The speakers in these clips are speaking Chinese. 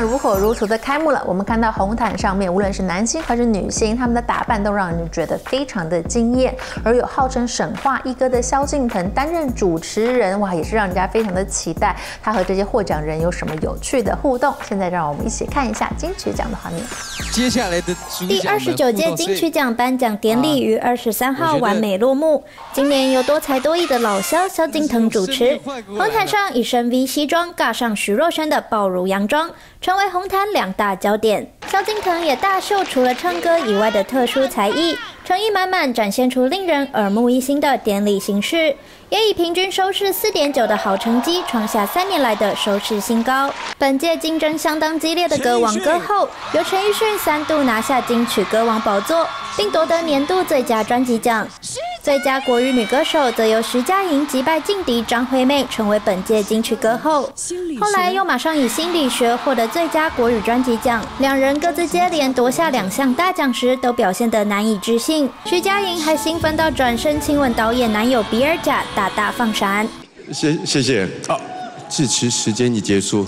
如火如荼的开幕了，我们看到红毯上面，无论是男星还是女星，他们的打扮都让人觉得非常的惊艳。而有号称神话一哥的萧敬腾担任主持人，哇，也是让人家非常的期待他和这些获奖人有什么有趣的互动。现在让我们一起看一下金曲奖的画面。接下来的第二十九届金曲奖颁奖典礼于二十三号完美落幕。今年由多才多艺的老萧萧敬腾主持，红毯上一身 V 西装，尬上徐若瑄的暴乳洋装。成为红毯两大焦点，萧敬腾也大秀除了唱歌以外的特殊才艺，诚意满满展现出令人耳目一新的典礼形式，也以平均收视四点九的好成绩创下三年来的收视新高。本届竞争相当激烈的歌王歌后，由陈奕迅三度拿下金曲歌王宝座，并夺得年度最佳专辑奖。最佳国语女歌手则由徐佳莹击败劲敌张惠妹，成为本届金曲歌后。后来又马上以心理学获得最佳国语专辑奖。两人各自接连夺下两项大奖时，都表现得难以置信。徐佳莹还兴奋到转身亲吻导演男友比尔贾，大大放闪。谢谢谢，好，致辞时间已结束。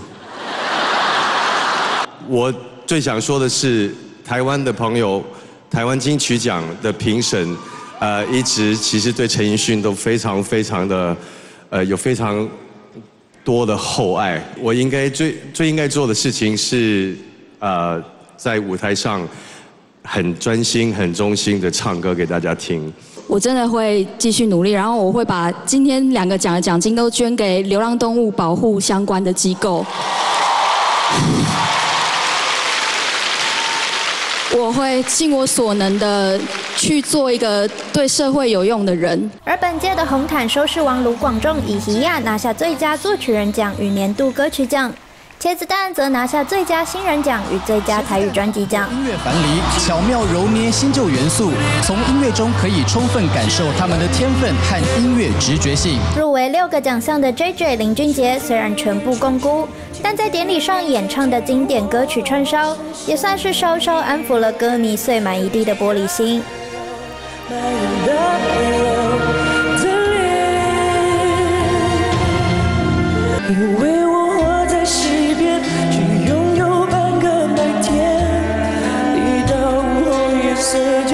我最想说的是，台湾的朋友，台湾金曲奖的评审。呃，一直其实对陈奕迅都非常非常的，呃，有非常多的厚爱。我应该最最应该做的事情是，呃，在舞台上很专心、很忠心的唱歌给大家听。我真的会继续努力，然后我会把今天两个奖的奖金都捐给流浪动物保护相关的机构。我会尽我所能的去做一个对社会有用的人。而本届的红毯收视王卢广仲以《一亚》拿下最佳作曲人奖与年度歌曲奖。茄子蛋则拿下最佳新人奖与最佳台语专辑奖。音乐樊篱巧妙揉捏新旧元素，从音乐中可以充分感受他们的天分和音乐直觉性。入围六个奖项的 JJ 林俊杰虽然全部共估，但在典礼上演唱的经典歌曲串烧，也算是稍稍安抚了歌迷碎满一地的玻璃心。You will surgery.